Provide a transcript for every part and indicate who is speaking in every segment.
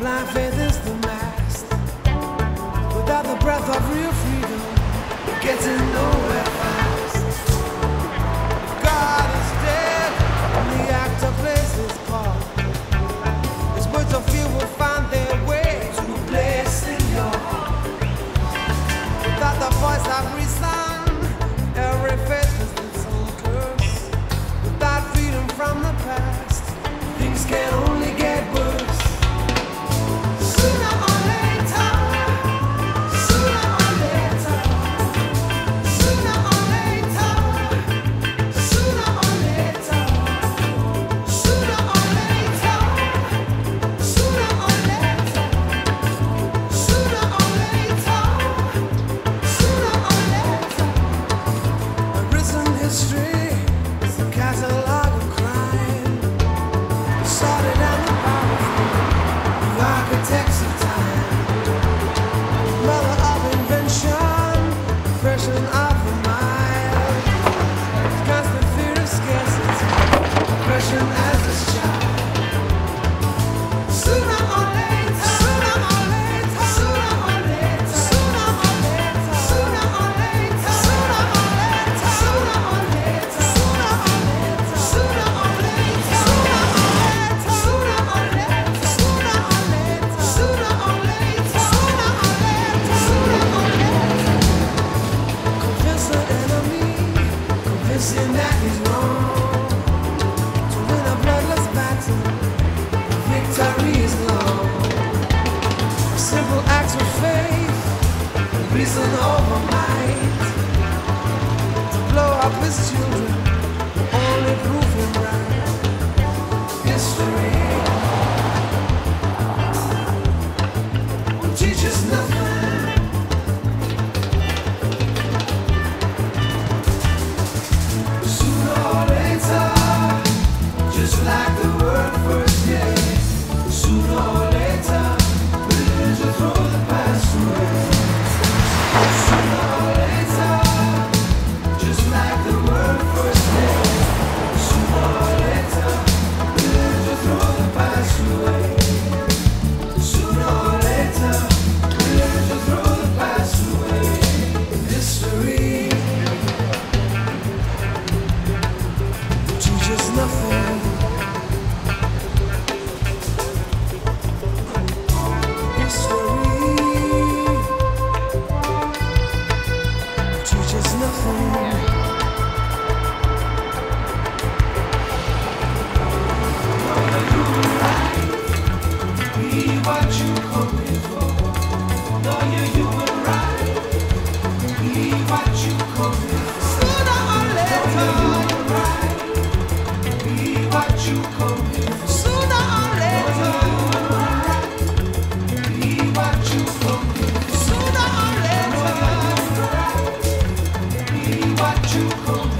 Speaker 1: blind faith is the mask. Without the breath of real freedom, it gets in the way. as children. you.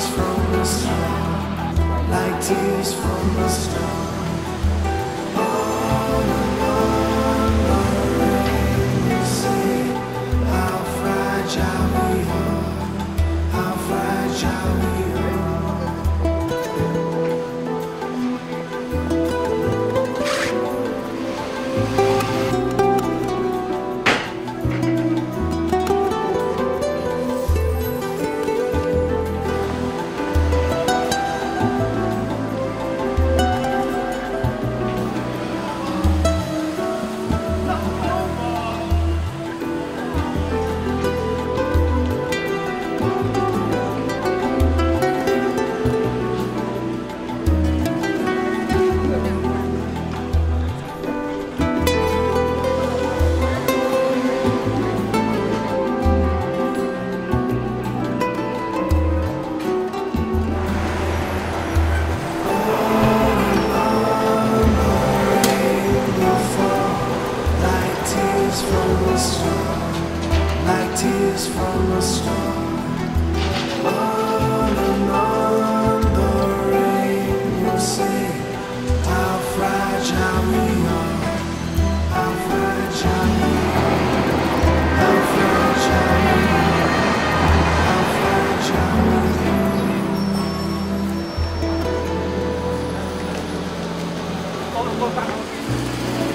Speaker 1: tears from a star, like tears from a star. Vamos voltar.